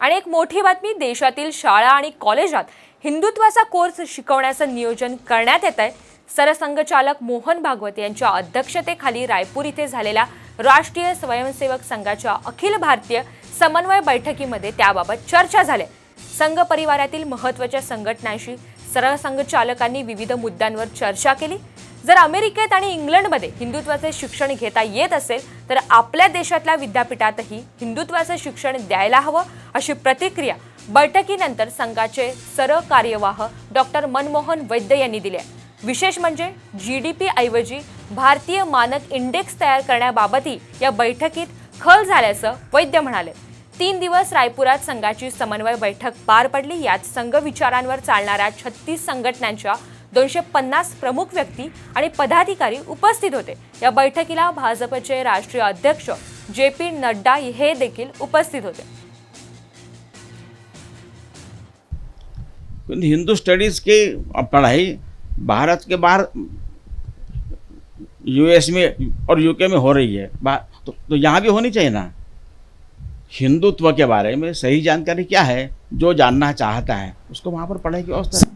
आणि एक मोठी बातमी देशातील शाळा आणि कॉलेजात हिंदुत्वाचा कोर्स शिकवण्याचं नियोजन करण्यात येत आहे. सरसंघचालक मोहन भागवत यांच्या अध्यक्षतेखाली रायपूर इथे झालेल्या राष्ट्रीय स्वयंसेवक संघाच्या अखिल भारतीय समन्वय बैठकीमध्ये त्याबाबत चर्चा झाली. संघ परिवारातील महत्त्वाच्या संघटनांशी सरसंघचालकांनी विविध मुद्द्यांवर चर्चा केली. जर अमेरिकेत आणि इंग्लंडमध्ये हिंदुत्वाचे शिक्षण घेता येत असेल तर आपल्या देशातल्या विद्यापीठातही हिंदुत्वाचं शिक्षण द्यायला हवं अशी प्रतिक्रिया बैठकीनंतर संघाचे सरकार्यवाह डॉक्टर मनमोहन वैद्य यांनी दिले विशेष म्हणजे जी डी पी ऐवजी भारतीय मानक इंडेक्स तयार करण्याबाबतही या बैठकीत खल झाल्याचं वैद्य म्हणाले. तीन दिवस रायपुरात संघाची समन्वय बैठक पार पडली. यात संघ विचारांवर चालणाऱ्या छत्तीस संघटनांच्या दोनशे पन्नास प्रमुख व्यक्ती आणि पदाधिकारी उपस्थित होते. या बैठकीला भाजपचे राष्ट्रीय अध्यक्ष जे पी नड्डा हे देखील उपस्थित होते. हिंदू स्टडीज़ की पढ़ाई भारत के बाहर यूएस में और यूके में हो रही है। तो, तो यहाँ भी होनी चाहिए ना? हिंदुत्व के बारे में सही जानकारी क्या है? जो जानना चाहता है उसको वहाँ पर पढ़ाई की व्यवस्था।